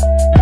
Bye.